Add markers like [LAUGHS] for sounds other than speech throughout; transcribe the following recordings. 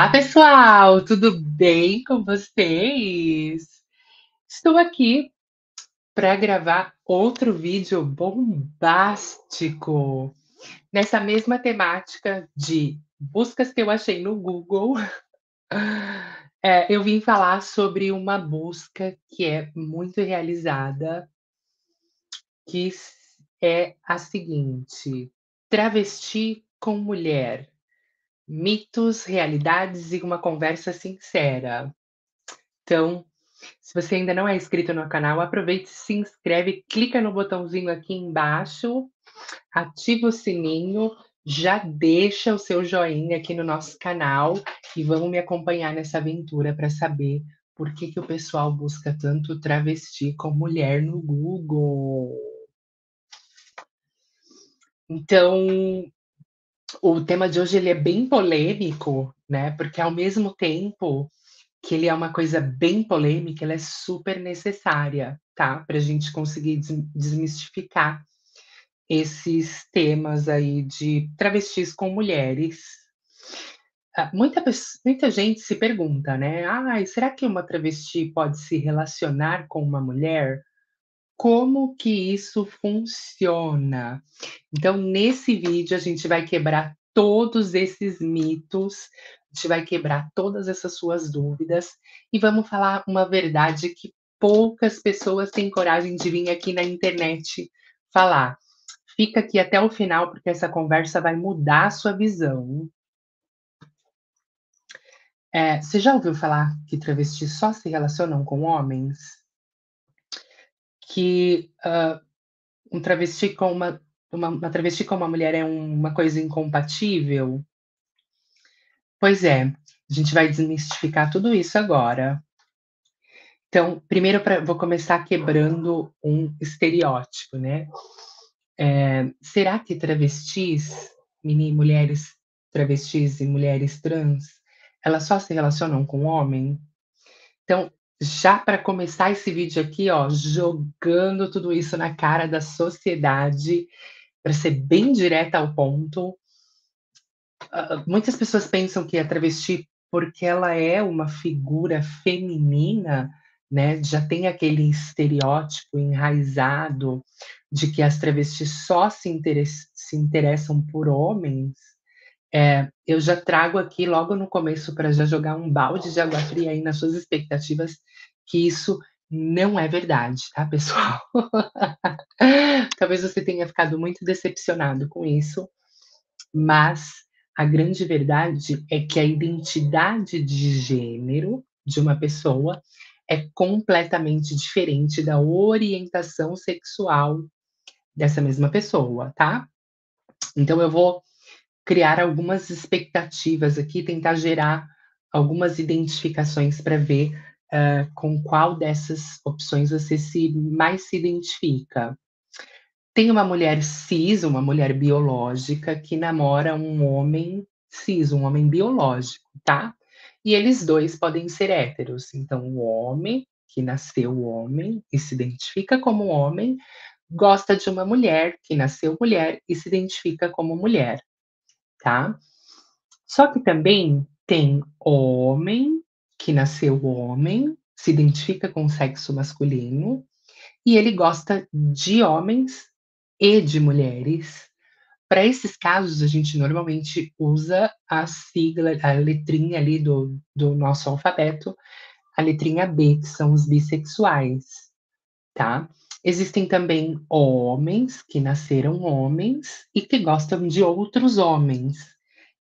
Olá, pessoal, tudo bem com vocês? Estou aqui para gravar outro vídeo bombástico nessa mesma temática de buscas que eu achei no Google. [LAUGHS] É, eu vim falar sobre uma busca que é muito realizada, que é a seguinte: travesti com mulher. Mitos, realidades e uma conversa sincera. Então, se você ainda não é inscrito no canal, aproveite, se inscreve, clica no botãozinho aqui embaixo, ativa o sininho, já deixa o seu joinha aqui no nosso canal e vamos me acompanhar nessa aventura para saber por que, que o pessoal busca tanto travesti com mulher no Google. Então, o tema de hoje ele é bem polêmico, né? Porque ao mesmo tempo que ele é uma coisa bem polêmica, ele é super necessária, tá? Para a gente conseguir desmistificar esses temas aí de travestis com mulheres. Ah, muita, muita gente se pergunta, né? Ah, será que uma travesti pode se relacionar com uma mulher? Como que isso funciona. Então, nesse vídeo, a gente vai quebrar todos esses mitos, a gente vai quebrar todas essas suas dúvidas e vamos falar uma verdade que poucas pessoas têm coragem de vir aqui na internet falar. Fica aqui até o final, porque essa conversa vai mudar a sua visão. É, você já ouviu falar que travestis só se relacionam com homens? Que uh, um travesti com uma, uma, uma, travesti com uma mulher é uma coisa incompatível? Pois é, a gente vai desmistificar tudo isso agora. Então, primeiro pra, vou começar quebrando um estereótipo, né? É, será que travestis, mini mulheres travestis e mulheres trans, elas só se relacionam com homem? Então, já para começar esse vídeo aqui, ó, jogando tudo isso na cara da sociedade, para ser bem direta ao ponto. Uh, muitas pessoas pensam que a travesti, porque ela é uma figura feminina, né, já tem aquele estereótipo enraizado de que as travestis só se, se interessam por homens, é, eu já trago aqui logo no começo para já jogar um balde de água fria aí nas suas expectativas, que isso não é verdade, tá, pessoal? [LAUGHS] Talvez você tenha ficado muito decepcionado com isso, mas a grande verdade é que a identidade de gênero de uma pessoa é completamente diferente da orientação sexual dessa mesma pessoa, tá? Então eu vou criar algumas expectativas aqui, tentar gerar algumas identificações para ver uh, com qual dessas opções você se mais se identifica. Tem uma mulher cis, uma mulher biológica, que namora um homem cis, um homem biológico, tá? E eles dois podem ser héteros. Então, o homem, que nasceu homem e se identifica como homem, gosta de uma mulher que nasceu mulher e se identifica como mulher tá? Só que também tem homem que nasceu homem, se identifica com o sexo masculino, e ele gosta de homens e de mulheres. Para esses casos, a gente normalmente usa a sigla, a letrinha ali do, do nosso alfabeto, a letrinha B, que são os bissexuais, tá? Existem também homens que nasceram homens e que gostam de outros homens.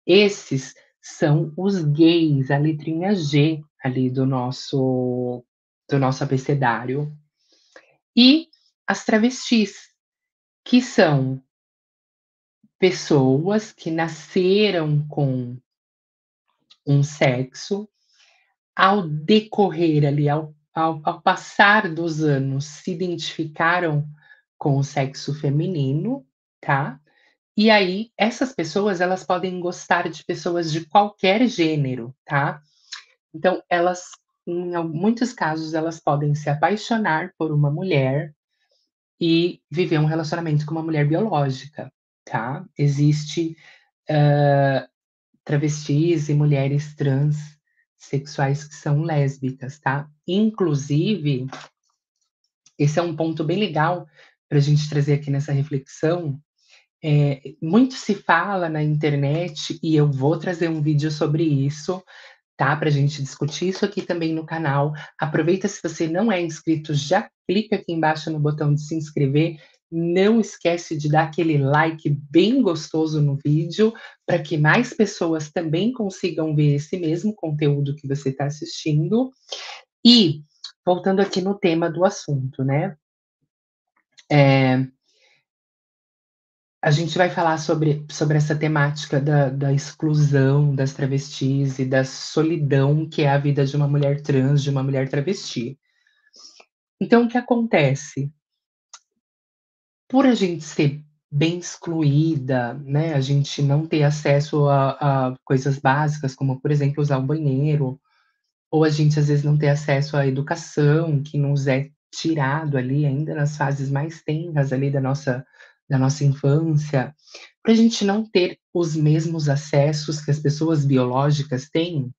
Esses são os gays, a letrinha G ali do nosso do nosso abecedário. E as travestis, que são pessoas que nasceram com um sexo, ao decorrer ali, ao ao, ao passar dos anos, se identificaram com o sexo feminino, tá? E aí, essas pessoas, elas podem gostar de pessoas de qualquer gênero, tá? Então, elas, em muitos casos, elas podem se apaixonar por uma mulher e viver um relacionamento com uma mulher biológica, tá? Existe uh, travestis e mulheres transexuais que são lésbicas, tá? Inclusive, esse é um ponto bem legal para a gente trazer aqui nessa reflexão. É, muito se fala na internet, e eu vou trazer um vídeo sobre isso, tá? Para a gente discutir isso aqui também no canal. Aproveita, se você não é inscrito, já clica aqui embaixo no botão de se inscrever. Não esquece de dar aquele like bem gostoso no vídeo, para que mais pessoas também consigam ver esse mesmo conteúdo que você está assistindo. E, voltando aqui no tema do assunto, né? É, a gente vai falar sobre, sobre essa temática da, da exclusão das travestis e da solidão que é a vida de uma mulher trans, de uma mulher travesti. Então, o que acontece? Por a gente ser bem excluída, né, a gente não ter acesso a, a coisas básicas, como, por exemplo, usar o banheiro, ou a gente às vezes não ter acesso à educação, que nos é tirado ali ainda nas fases mais tenras ali da nossa da nossa infância, para a gente não ter os mesmos acessos que as pessoas biológicas têm,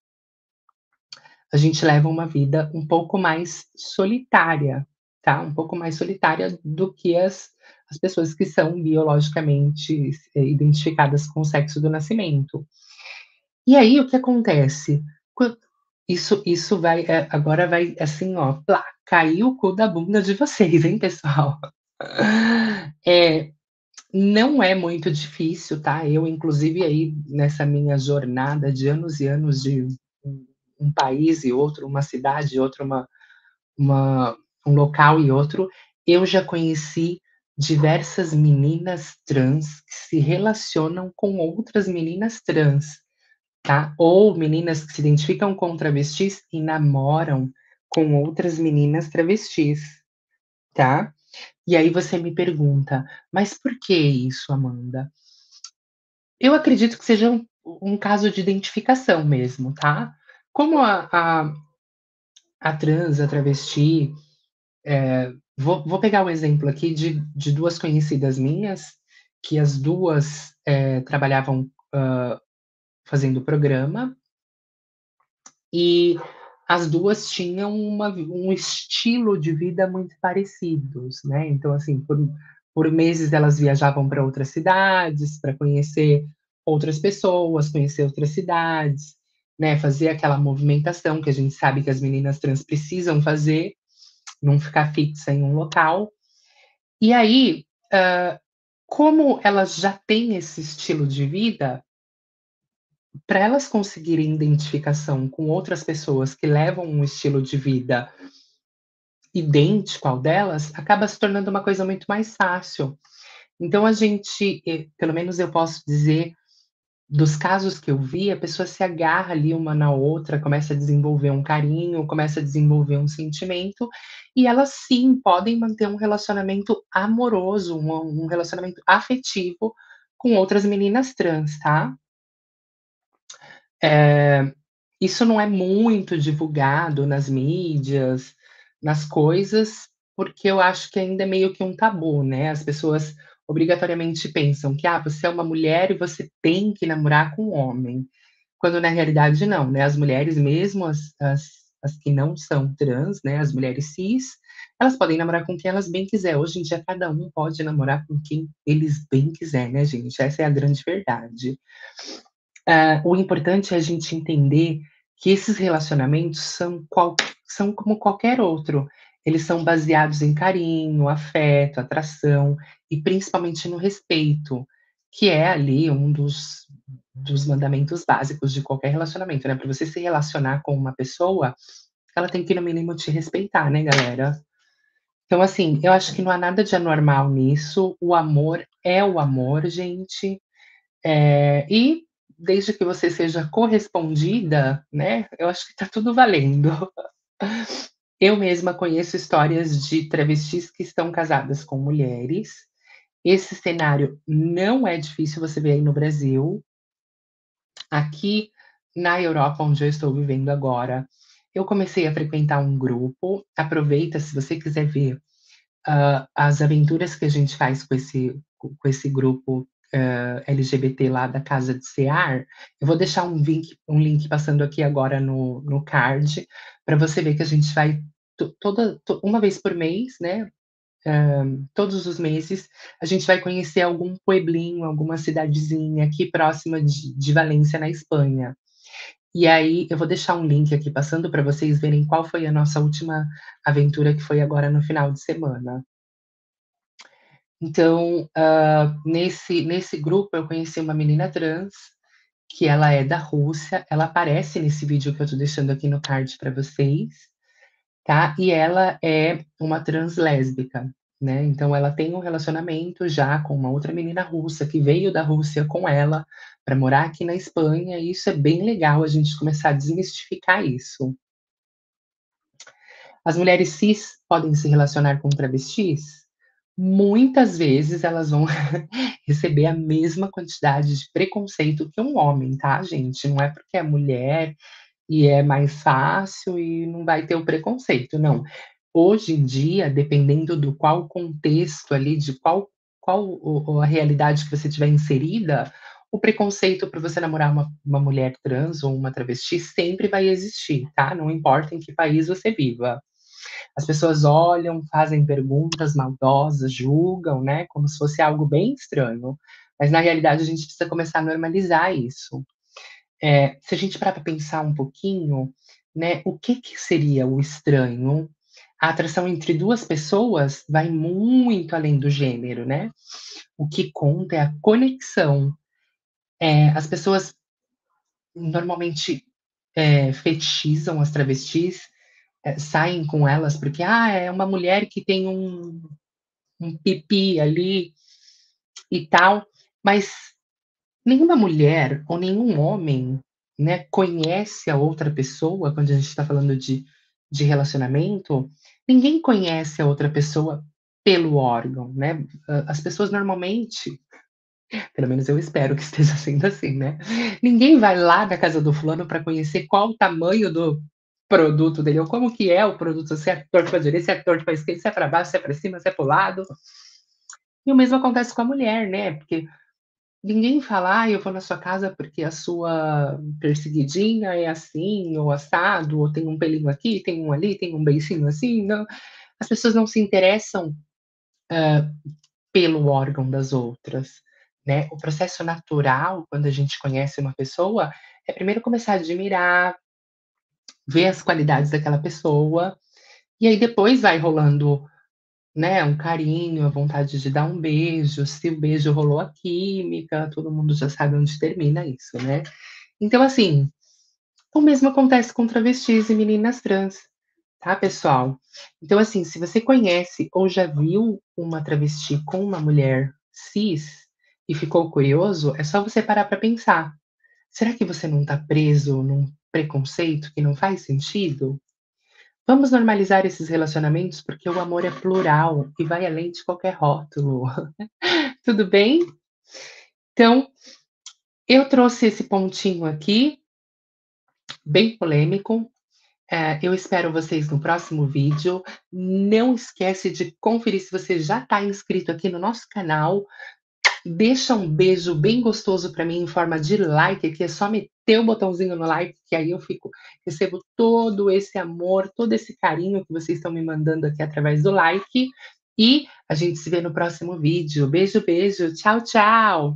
a gente leva uma vida um pouco mais solitária, tá? Um pouco mais solitária do que as, as pessoas que são biologicamente é, identificadas com o sexo do nascimento. E aí o que acontece? Isso, isso vai, é, agora vai assim, ó, plá, caiu o cu da bunda de vocês, hein, pessoal? [LAUGHS] É, não é muito difícil, tá? Eu, inclusive, aí nessa minha jornada de anos e anos de um país e outro, uma cidade e outro, uma, uma, um local e outro, eu já conheci diversas meninas trans que se relacionam com outras meninas trans, tá? Ou meninas que se identificam com travestis e namoram com outras meninas travestis, tá? E aí você me pergunta: "Mas por que isso, Amanda?" Eu acredito que seja um um caso de identificação mesmo, tá? Como a a a trans, a travesti, eh, vou vou pegar um exemplo aqui de de 2 conhecidas minhas, que as 2, eh, trabalhavam, hã, fazendo programa e as duas tinham uma, um estilo de vida muito parecidos, né? Então, assim, por, por meses elas viajavam para outras cidades para conhecer outras pessoas, conhecer outras cidades, né? Fazer aquela movimentação que a gente sabe que as meninas trans precisam fazer, não ficar fixa em um local. E aí, uh, como elas já têm esse estilo de vida, para elas conseguirem identificação com outras pessoas que levam um estilo de vida idêntico ao delas, acaba se tornando uma coisa muito mais fácil. Então a gente, pelo menos eu posso dizer, dos casos que eu vi, a pessoa se agarra ali uma na outra, começa a desenvolver um carinho, começa a desenvolver um sentimento, e elas sim podem manter um relacionamento amoroso, um, um relacionamento afetivo com outras meninas trans, tá? É, isso não é muito divulgado nas mídias, nas coisas, porque eu acho que ainda é meio que um tabu, né? As pessoas obrigatoriamente pensam que, ah, você é uma mulher e você tem que namorar com um homem. Quando na realidade não, né? As mulheres, mesmo as, as, as que não são trans, né? As mulheres cis, elas podem namorar com quem elas bem quiser. Hoje em dia, cada um pode namorar com quem eles bem quiser, né, gente? Essa é a grande verdade. Uh, o importante é a gente entender que esses relacionamentos são, qual, são como qualquer outro. Eles são baseados em carinho, afeto, atração e principalmente no respeito, que é ali um dos, dos mandamentos básicos de qualquer relacionamento, né? Para você se relacionar com uma pessoa, ela tem que, no mínimo, te respeitar, né, galera? Então, assim, eu acho que não há nada de anormal nisso. O amor é o amor, gente. É, e desde que você seja correspondida, né, eu acho que está tudo valendo. [LAUGHS] Eu mesma conheço histórias de travestis que estão casadas com mulheres. Esse cenário não é difícil você ver aí no Brasil. Aqui na Europa, onde eu estou vivendo agora, eu comecei a frequentar um grupo. Aproveita se você quiser ver uh, as aventuras que a gente faz com esse, com esse grupo hã, LGBT lá da Casa de Cear, eu vou deixar um vink um link passando aqui agora no no card, pra você ver que a gente vai toda to uma vez por mês, né, hã, todos os meses, a gente vai conhecer algum pueblinho, alguma cidadezinha aqui próxima de de Valência, na Espanha. E aí, eu vou deixar um link aqui passando pra vocês verem qual foi a nossa última aventura, que foi agora no final de semana. Então, hã, nesse nesse grupo eu conheci uma menina trans, que ela é da Rússia, ela aparece nesse vídeo que eu tô deixando aqui no card pra vocês, tá. E ela é uma trans lésbica, né, então ela tem um relacionamento já com uma outra menina russa, que veio da Rússia com ela, pra morar aqui na Espanha, e isso é bem legal a gente começar a desmistificar isso. As mulheres cis podem se relacionar com travestis? Muitas vezes elas vão [LAUGHS] receber a mesma quantidade de preconceito que um homem, tá, gente. Não é porque é mulher, e é mais fácil e não vai ter o preconceito, não. Hoje em dia, dependendo do qual contexto ali, de qual qual a realidade que você tiver inserida, o preconceito por você namorar uma uma mulher trans ou uma travesti sempre vai existir, tá, não importa em que país você viva. As pessoas olham, fazem perguntas maldosas, julgam, né, como se fosse algo bem estranho, mas na realidade a gente precisa começar a normalizar isso. Eh, se a gente parar pra pensar um pouquinho, né, o que que seria o estranho? A atração entre 2 pessoas vai muito além do gênero, né. O que conta é a conexão. Eh, as pessoas normalmente, eh, fetichizam as travestis, eh, saem com elas porque: "Ah, é uma mulher que tem um um pipi ali", e tal, mas nenhuma mulher ou nenhum homem, né, conhece a outra pessoa, quando a gente tá falando de de relacionamento, ninguém conhece a outra pessoa pelo órgão, né. Hã, as pessoas normalmente, pelo menos eu espero que esteja [LAUGHS] sendo assim, né, ninguém vai lá na casa do fulano pra conhecer qual o tamanho do produto dele, ou como que é o produto, se é torto pra direita, se é torto pra esquerda, se é pra baixo, se é pra cima, se é para o lado. E o mesmo acontece com a mulher, né, porque ninguém fala: "Ai, eu vou na sua casa porque a sua perseguidinha é assim ou assado, ou tem um pelinho aqui, tem um ali, tem um beicinho assim", não. As pessoas não se interessam, hã, pelo órgão das outras, né. O processo natural, quando a gente conhece uma pessoa, é primeiro começar a admirar, ver as qualidades daquela pessoa, e aí depois vai rolando, né, um carinho, a vontade de dar um beijo, se o beijo rolou a química, todo mundo já sabe onde termina isso, né. Então assim, o mesmo acontece com travestis e meninas trans, tá, pessoal. Então assim, se você conhece ou já viu uma travesti com uma mulher cis, e ficou curioso, é só você parar pra pensar: "Será que você não tá preso num preconceito que não faz sentido?". Vamos normalizar esses relacionamentos, porque o amor é plural e vai além de qualquer rótulo. [LAUGHS] Tudo bem? Então, eu trouxe esse pontinho aqui bem polêmico, eh, eu espero vocês no próximo vídeo. Não esquece de conferir se você já tá inscrito aqui no nosso canal, deixa um beijo bem gostoso pra mim em forma de like, aqui é só meter o botãozinho no like, que aí eu fico recebo todo esse amor, todo esse carinho que vocês estão me mandando aqui através do like, e a gente se vê no próximo vídeo. Beijo, beijo, tchau, tchau.